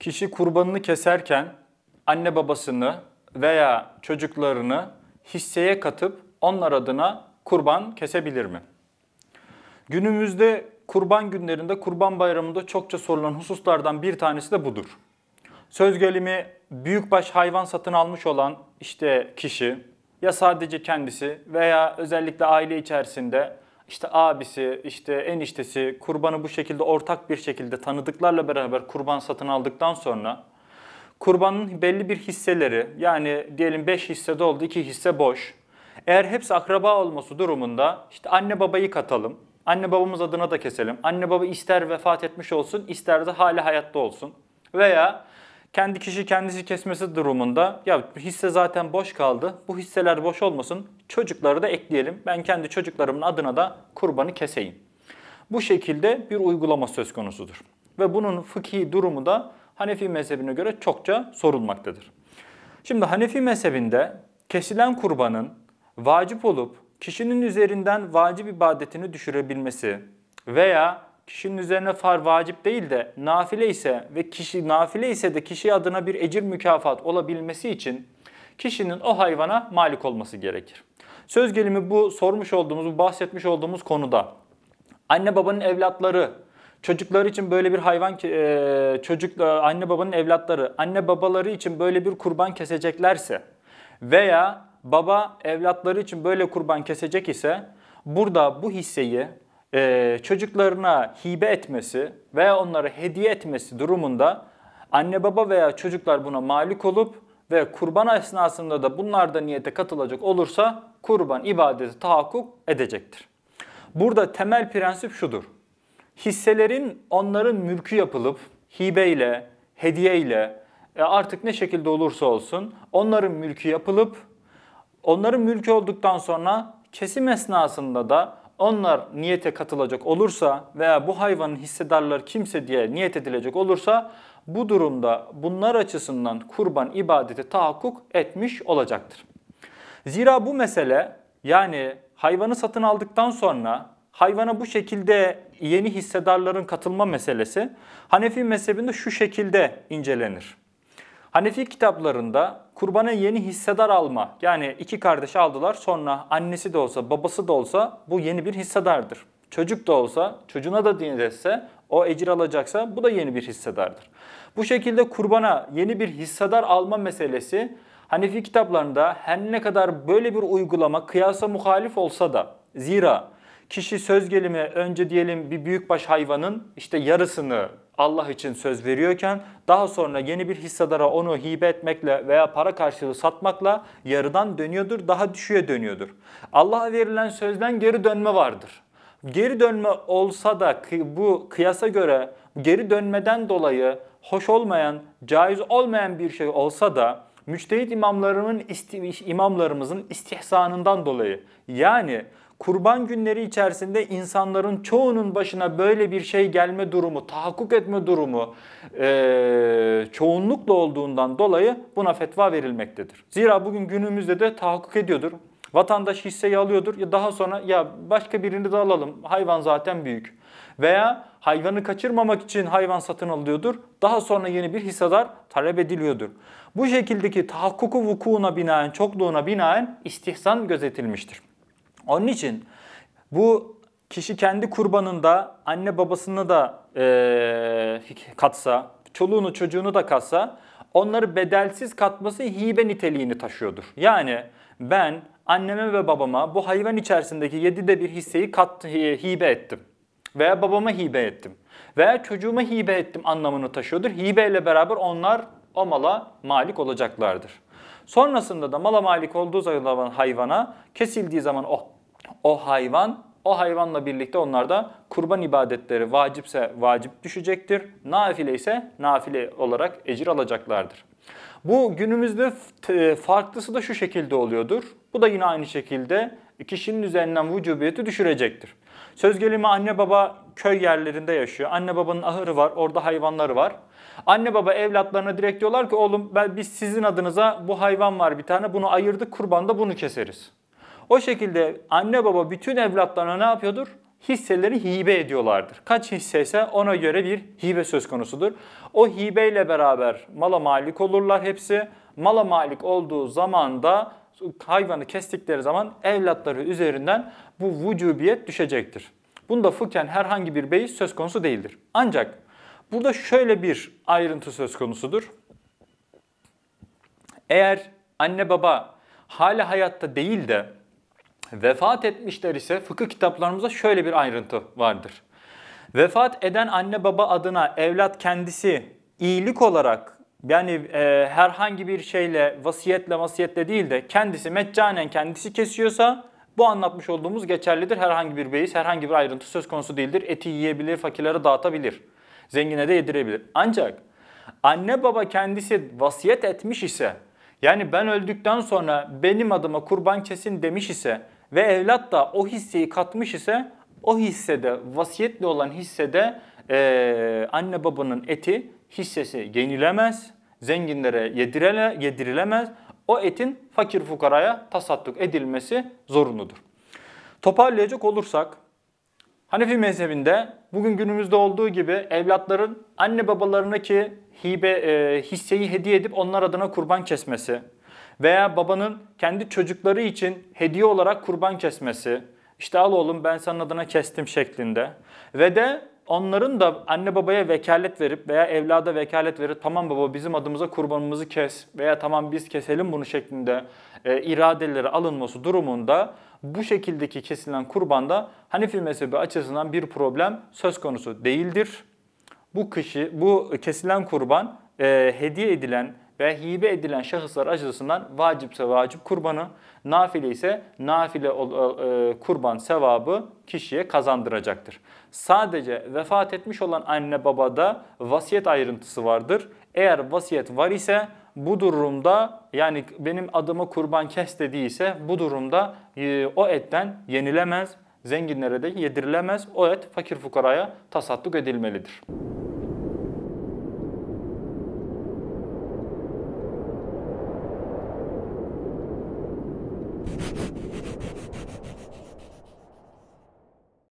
Kişi kurbanını keserken anne babasını veya çocuklarını hisseye katıp onlar adına kurban kesebilir mi? Günümüzde kurban günlerinde, kurban bayramında çokça sorulan hususlardan bir tanesi de budur. Söz gelimi büyükbaş hayvan satın almış olan işte kişi ya sadece kendisi veya özellikle aile içerisinde işte abisi, işte eniştesi kurbanı bu şekilde ortak bir şekilde tanıdıklarla beraber kurban satın aldıktan sonra kurbanın belli bir hisseleri yani diyelim 5 hissede oldu 2 hisse boş. Eğer hepsi akraba olması durumunda işte anne babayı katalım. Anne babamız adına da keselim. Anne baba ister vefat etmiş olsun ister de hala hayatta olsun. Veya kendi kişi kendisi kesmesi durumunda ya hisse zaten boş kaldı. Bu hisseler boş olmasın. Çocukları da ekleyelim. Ben kendi çocuklarımın adına da kurbanı keseyim. Bu şekilde bir uygulama söz konusudur. Ve bunun fıkhi durumu da Hanefi mezhebine göre çokça sorulmaktadır. Şimdi Hanefi mezhebinde kesilen kurbanın vacip olup kişinin üzerinden vacip ibadetini düşürebilmesi veya kişinin üzerine far vacip değil de nafile ise ve kişi nafile ise de kişi adına bir ecir mükafat olabilmesi için kişinin o hayvana malik olması gerekir. Söz gelimi bu sormuş olduğumuz, bu bahsetmiş olduğumuz konuda anne babanın evlatları, çocukları için böyle bir hayvan e, çocuk anne babanın evlatları, anne babaları için böyle bir kurban keseceklerse veya baba evlatları için böyle kurban kesecek ise burada bu hisseyi e, çocuklarına hibe etmesi veya onlara hediye etmesi durumunda anne baba veya çocuklar buna malik olup ve kurban esnasında da bunlar da niyete katılacak olursa kurban ibadeti tahakkuk edecektir. Burada temel prensip şudur. Hisselerin onların mülkü yapılıp hibeyle, hediyeyle e, artık ne şekilde olursa olsun onların mülkü yapılıp onların mülkü olduktan sonra kesim esnasında da onlar niyete katılacak olursa veya bu hayvanın hissedarları kimse diye niyet edilecek olursa bu durumda bunlar açısından kurban ibadeti tahakkuk etmiş olacaktır. Zira bu mesele yani hayvanı satın aldıktan sonra hayvana bu şekilde yeni hissedarların katılma meselesi Hanefi mezhebinde şu şekilde incelenir. Hanefi kitaplarında kurbana yeni hissedar alma yani iki kardeş aldılar sonra annesi de olsa babası da olsa bu yeni bir hissedardır. Çocuk da olsa çocuğuna da dinletse o ecir alacaksa bu da yeni bir hissedardır. Bu şekilde kurbana yeni bir hissedar alma meselesi Hanefi kitaplarında her ne kadar böyle bir uygulama kıyasa muhalif olsa da zira kişi söz gelimi önce diyelim bir büyükbaş hayvanın işte yarısını Allah için söz veriyorken daha sonra yeni bir hissedara onu hibe etmekle veya para karşılığı satmakla yarıdan dönüyordur, daha düşüğe dönüyordur. Allah'a verilen sözden geri dönme vardır. Geri dönme olsa da bu kıyasa göre geri dönmeden dolayı hoş olmayan, caiz olmayan bir şey olsa da müçtehit imamlarımızın istihsanından dolayı yani kurban günleri içerisinde insanların çoğunun başına böyle bir şey gelme durumu, tahakkuk etme durumu e, çoğunlukla olduğundan dolayı buna fetva verilmektedir. Zira bugün günümüzde de tahakkuk ediyordur. Vatandaş hisseyi alıyordur ya daha sonra ya başka birini de alalım hayvan zaten büyük. Veya hayvanı kaçırmamak için hayvan satın alıyordur. Daha sonra yeni bir hissedar talep ediliyordur. Bu şekildeki tahakkuku vukuuna binaen, çokluğuna binaen istihsan gözetilmiştir. Onun için bu kişi kendi kurbanında anne babasını da e, katsa, çoluğunu çocuğunu da katsa onları bedelsiz katması hibe niteliğini taşıyordur. Yani ben anneme ve babama bu hayvan içerisindeki yedide bir hisseyi kat, hibe ettim. Veya babama hibe ettim. Veya çocuğuma hibe ettim anlamını taşıyordur. Hibe ile beraber onlar o mala malik olacaklardır. Sonrasında da mala malik olduğu zaman hayvana kesildiği zaman o, o hayvan o hayvanla birlikte onlarda kurban ibadetleri vacipse vacip düşecektir. Nafile ise nafile olarak ecir alacaklardır. Bu günümüzde farklısı da şu şekilde oluyordur. Bu da yine aynı şekilde kişinin üzerinden vücubiyeti düşürecektir. Söz gelimi anne baba köy yerlerinde yaşıyor. Anne babanın ahırı var, orada hayvanları var. Anne baba evlatlarına direkt diyorlar ki oğlum ben, biz sizin adınıza bu hayvan var bir tane bunu ayırdık kurbanda bunu keseriz. O şekilde anne baba bütün evlatlarına ne yapıyordur? hisseleri hibe ediyorlardır. Kaç hisse ise ona göre bir hibe söz konusudur. O hibeyle beraber mala malik olurlar hepsi. Mala malik olduğu zaman da hayvanı kestikleri zaman evlatları üzerinden bu vücubiyet düşecektir. Bunda fıkhen herhangi bir beis söz konusu değildir. Ancak burada şöyle bir ayrıntı söz konusudur. Eğer anne baba hala hayatta değil de vefat etmişler ise fıkıh kitaplarımızda şöyle bir ayrıntı vardır. Vefat eden anne baba adına evlat kendisi iyilik olarak yani e, herhangi bir şeyle vasiyetle vasiyetle değil de kendisi meccanen kendisi kesiyorsa bu anlatmış olduğumuz geçerlidir. Herhangi bir beis, herhangi bir ayrıntı söz konusu değildir. Eti yiyebilir, fakirlere dağıtabilir. Zengine de yedirebilir. Ancak anne baba kendisi vasiyet etmiş ise yani ben öldükten sonra benim adıma kurban kesin demiş ise ve evlat da o hisseyi katmış ise o hissede vasiyetli olan hissede e, anne babanın eti hissesi yenilemez, zenginlere yedirele, yedirilemez. O etin fakir fukaraya tasadduk edilmesi zorunludur. Toparlayacak olursak Hanefi mezhebinde bugün günümüzde olduğu gibi evlatların anne babalarına ki hibe e, hisseyi hediye edip onlar adına kurban kesmesi veya babanın kendi çocukları için hediye olarak kurban kesmesi, işte al oğlum ben senin adına kestim şeklinde ve de onların da anne babaya vekalet verip veya evlada vekalet verip tamam baba bizim adımıza kurbanımızı kes veya tamam biz keselim bunu şeklinde e, iradeleri alınması durumunda bu şekildeki kesilen kurbanda Hanefi mezhebi açısından bir problem söz konusu değildir. Bu kişi, bu kesilen kurban e, hediye edilen ve hibe edilen şahıslar açısından vacipse vacip kurbanı, nafile ise nafile e, kurban sevabı kişiye kazandıracaktır. Sadece vefat etmiş olan anne babada vasiyet ayrıntısı vardır. Eğer vasiyet var ise bu durumda yani benim adıma kurban kes dediyse bu durumda e, o etten yenilemez, zenginlere de yedirilemez. O et fakir fukaraya tasadduk edilmelidir.